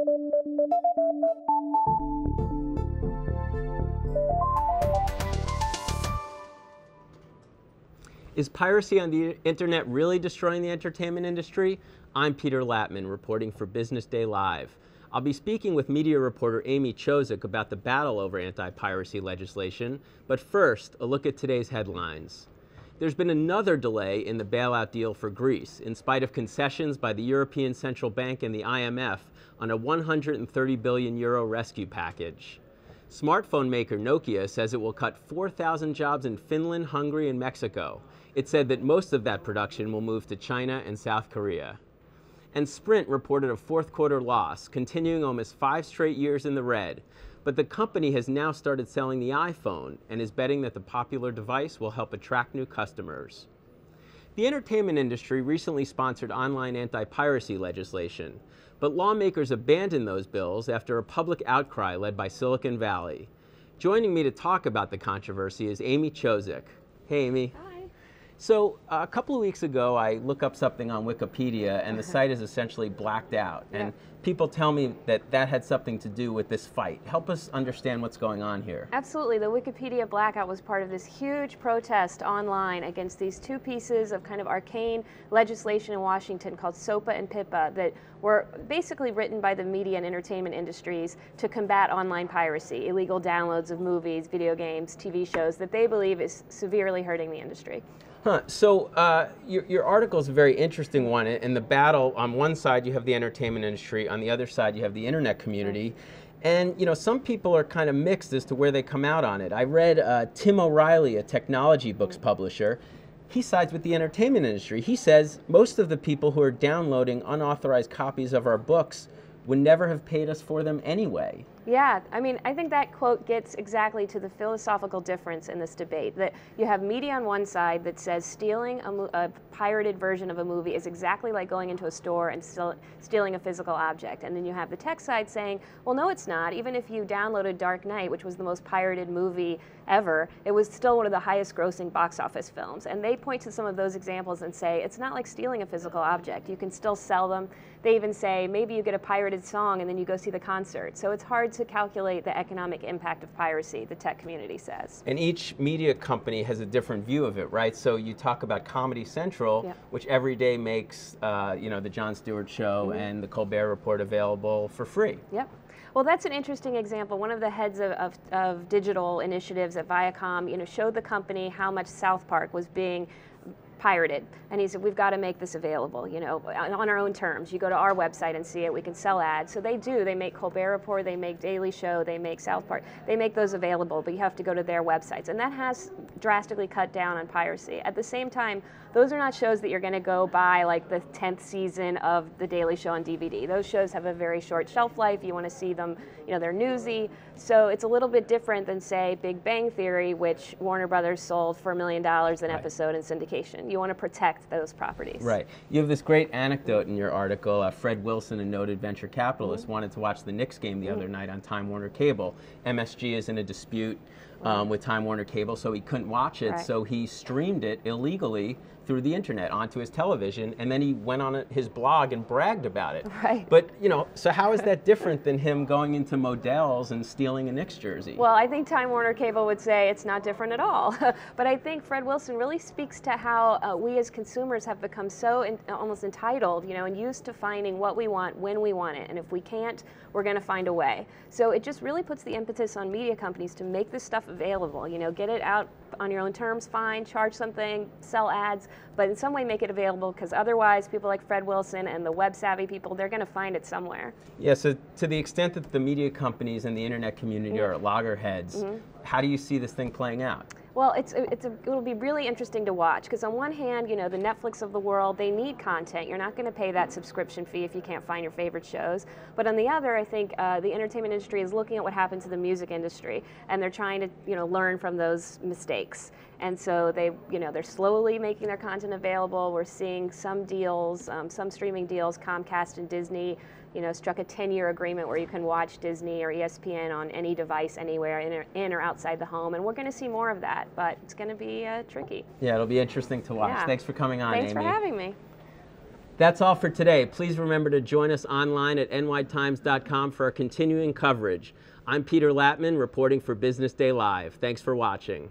Is piracy on the internet really destroying the entertainment industry? I'm Peter Lattman, reporting for Business Day Live. I'll be speaking with media reporter Amy Chozick about the battle over anti-piracy legislation, but first, a look at today's headlines. There's been another delay in the bailout deal for Greece, in spite of concessions by the European Central Bank and the IMF on a 130 billion euro rescue package. Smartphone maker Nokia says it will cut 4,000 jobs in Finland, Hungary, and Mexico. It said that most of that production will move to China and South Korea. And Sprint reported a fourth quarter loss, continuing almost five straight years in the red. But the company has now started selling the iPhone and is betting that the popular device will help attract new customers. The entertainment industry recently sponsored online anti-piracy legislation, but lawmakers abandoned those bills after a public outcry led by Silicon Valley. Joining me to talk about the controversy is Amy Chozick. Hey, Amy. Hi. So uh, a couple of weeks ago, I look up something on Wikipedia, and the site is essentially blacked out. And Yeah. People tell me that that had something to do with this fight. Help us understand what's going on here. Absolutely. The Wikipedia blackout was part of this huge protest online against these two pieces of kind of arcane legislation in Washington called SOPA and PIPA that were basically written by the media and entertainment industries to combat online piracy, illegal downloads of movies, video games, TV shows that they believe is severely hurting the industry. Huh. So uh, your, your article is a very interesting one. In the battle, on one side you have the entertainment industry, on the other side you have the internet community. And you know, some people are kind of mixed as to where they come out on it. I read uh, Tim O'Reilly, a technology books publisher. He sides with the entertainment industry. He says most of the people who are downloading unauthorized copies of our books would never have paid us for them anyway. Yeah, I mean, I think that quote gets exactly to the philosophical difference in this debate. That you have media on one side that says stealing a, a pirated version of a movie is exactly like going into a store and steal, stealing a physical object. And then you have the tech side saying, well, no, it's not. Even if you downloaded Dark Knight, which was the most pirated movie ever, it was still one of the highest grossing box office films. And they point to some of those examples and say, it's not like stealing a physical object. You can still sell them. They even say, maybe you get a pirated song and then you go see the concert. So it's hard to calculate the economic impact of piracy, the tech community says. And each media company has a different view of it, right? So you talk about Comedy Central, which every day makes, uh, you know, the Jon Stewart Show Mm-hmm. and the Colbert Report available for free. Yep. Well, that's an interesting example. One of the heads of, of, of digital initiatives at Viacom, you know, showed the company how much South Park was being pirated, and he said, "We've got to make this available, you know, on our own terms. You go to our website and see it. We can sell ads." So they do. They make Colbert Report, they make Daily Show, they make South Park. They make those available, but you have to go to their websites, and that has drastically cut down on piracy. At the same time, those are not shows that you're going to go buy like the 10th season of The Daily Show on DVD. Those shows have a very short shelf life. You want to see them, you know, they're newsy. So it's a little bit different than, say, Big Bang Theory, which Warner Brothers sold for a million dollars an Right. episode in syndication. You want to protect those properties. Right. You have this great anecdote in your article. Uh, Fred Wilson, a noted venture capitalist, Mm-hmm. wanted to watch the Knicks game the other night on Time Warner Cable. MSG is in a dispute um, with Time Warner Cable, so he couldn't watch it. Right. So he streamed it illegally through the internet onto his television, and then he went on his blog and bragged about it. Right. But you know, so how is that different than him going into Modell's and stealing a Knicks jersey? Well, I think Time Warner Cable would say it's not different at all. but I think Fred Wilson really speaks to how uh, we as consumers have become so in, almost entitled, you know, and used to finding what we want when we want it. And if we can't, we're going to find a way. So it just really puts the impetus on media companies to make this stuff available. You know, get it out on your own terms, fine, charge something, sell ads, but in some way make it available because otherwise people like Fred Wilson and the web savvy people, they're going to find it somewhere. Yeah, so to the extent that the media companies and the internet community are at loggerheads, mm-hmm. How do you see this thing playing out? Well, it's it's a, it'll be really interesting to watch because on one hand, you know, the Netflix of the world, they need content. You're not going to pay that subscription fee if you can't find your favorite shows. But on the other, I think uh, the entertainment industry is looking at what happened to the music industry, and they're trying to you know learn from those mistakes. And so they, you know, they're slowly making their content available. We're seeing some deals, um, some streaming deals. Comcast and Disney, you know, struck a 10-year agreement where you can watch Disney or ESPN on any device anywhere, in or, in or outside the home, and we're going to see more of that, but it's going to be uh, tricky. Yeah, it'll be interesting to watch. Yeah. Thanks for coming on, Thanks Amy. for having me. That's all for today. Please remember to join us online at nytimes.com for our continuing coverage. I'm Peter Lattman reporting for Business Day Live. Thanks for watching.